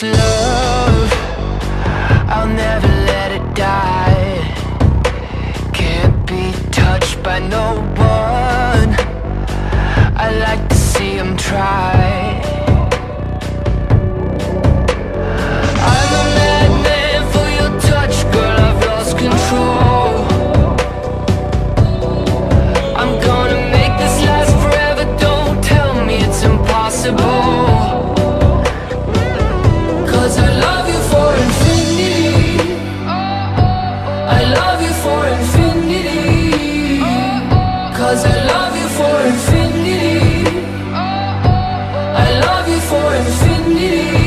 this love for infinity. Cause I love you for infinity. I love you for infinity.